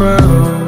crown.